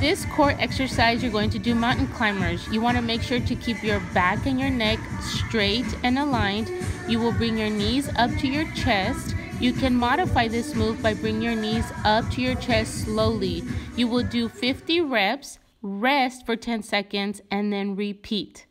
This core exercise, you're going to do mountain climbers. You want to make sure to keep your back and your neck straight and aligned. You will bring your knees up to your chest. You can modify this move by bringing your knees up to your chest slowly. You will do 50 reps, rest for 10 seconds, and then repeat.